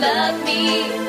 love me.